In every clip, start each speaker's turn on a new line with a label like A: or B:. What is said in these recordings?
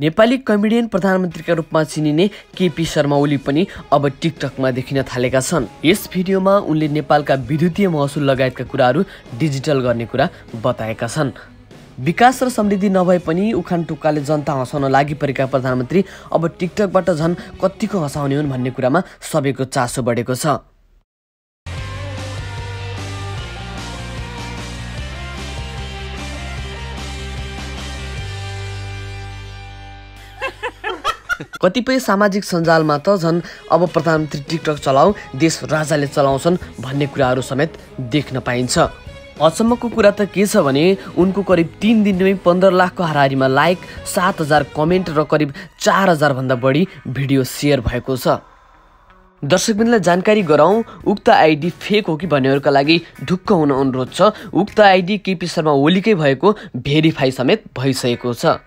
A: Nepali comedian प्रधानमन्त्रीका रूपमा चिनिने केपी शर्मा ओली पनि अब टिकटकमा देखिन थालेका छन्। यस भिडियोमा उनले नेपालका विद्युतीय महसुल लगायतका कुराहरू डिजिटल गर्ने कुरा बताएका छन्। विकास र समृद्धि नभए पनि उखान टुक्काले जनता हँसाउन लागि परेका प्रधानमन्त्री अब टिकटकबाट झन् कतिको हँसाउने हुन् भन्ने कुरामा सबैको चासो बढेको छ। कतिपय सामाजिक सञ्जालमा त झन् अब प्रधानमन्त्री टिकटक चलाऊ देश राजाले चलाउँछन् भन्ने कुराहरू समेत देख्न पाइन्छ। अचम्मको कुरा त के छ भने उनको करिब तिन दिनमै पन्ध्र लाखको हाराहारीमा लाइक सात हजार कमेन्ट र करिब चार हजारभन्दा बढी भिडियो सेयर भएको छ। दर्शकबिनलाई जानकारी गराउँ उक्त आइडी फेक हो कि भन्नेहरूका लागि ढुक्क हुन अनुरोध छ। उक्त आइडी केपी शर्मा ओलीकै भएको भेरिफाई समेत भइसकेको छ।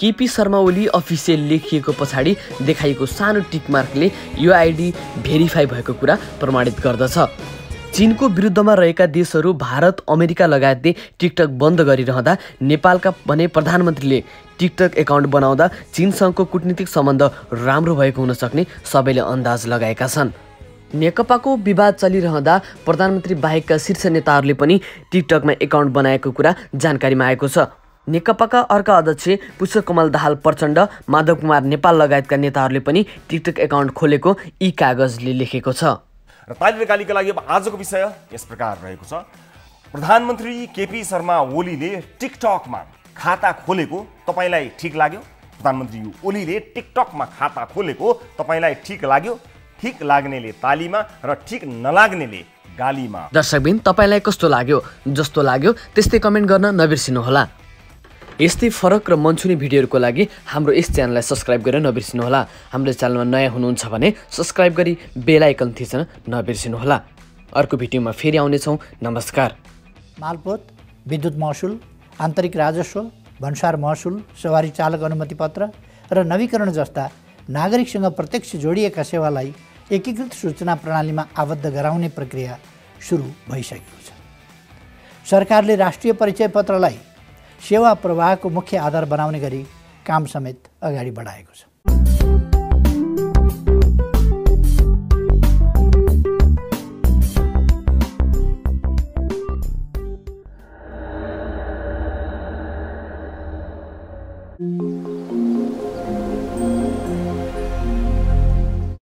A: केपी शर्मा ओली अफिसियल लेखिएको पछाडि देखाइएको सानो टिकमार्कले यो आइडी भेरिफाई भएको कुरा प्रमाणित गर्दछ। चिनको विरुद्धमा रहेका देशहरू भारत अमेरिका लगायतले टिकटक बन्द गरिरहँदा नेपालका भने प्रधानमन्त्रीले टिकटक एकाउन्ट बनाउँदा चिनसँगको कुटनीतिक सम्बन्ध राम्रो भएको हुन सक्ने सबैले अन्दाज लगाएका छन्। नेकपाको विवाद चलिरहँदा प्रधानमन्त्री बाहेकका शीर्ष नेताहरूले पनि टिकटकमा एकाउन्ट बनाएको कुरा जानकारीमा आएको छ। नेकपाका अर्का अध्यक्ष पुष्पकमल दाहाल प्रचण्ड माधव कुमार नेपाल लगायतका नेताहरूले पनि टिकटक एकाउन्ट खोलेको यी कागजले लेखेको छ।
B: र ताली कालीका लागि अब आजको विषय यस प्रकार रहेको छ। प्रधानमन्त्री केपी शर्मा ओलीले टिकटकमा खाता खोलेको तपाईँलाई ठिक लाग्यो? प्रधानमन्त्री ओलीले टिकटकमा खाता खोलेको तपाईँलाई ठिक लाग्यो? ठिक लाग्नेले तालीमा र ठिक नलाग्नेले गालीमा।
A: दर्शकबिन तपाईँलाई कस्तो लाग्यो? जस्तो लाग्यो त्यस्तै कमेन्ट गर्न नबिर्सिनुहोला। यस्तै फरक र मनछुने भिडियोहरूको लागि हाम्रो यस च्यानललाई सब्सक्राइब गरेर नबिर्सिनुहोला। हाम्रो च्यानलमा नयाँ हुनुहुन्छ भने सब्सक्राइब गरी बेल आइकन थिच्न नबिर्सिनुहोला। अर्को भिडियोमा फेरि आउनेछौँ। नमस्कार।
C: मालपोत विद्युत महसुल आन्तरिक राजस्व भन्सार महसुल सवारी चालक अनुमति पत्र र नवीकरण जस्ता नागरिकसँग प्रत्यक्ष जोडिएका सेवालाई एकीकृत सूचना प्रणालीमा आबद्ध गराउने प्रक्रिया सुरु भइसकेको छ। सरकारले राष्ट्रिय परिचय पत्रलाई सेवा प्रवाहको मुख्य आधार बनाउने गरी काम समेत अगाडि बढाएको छ।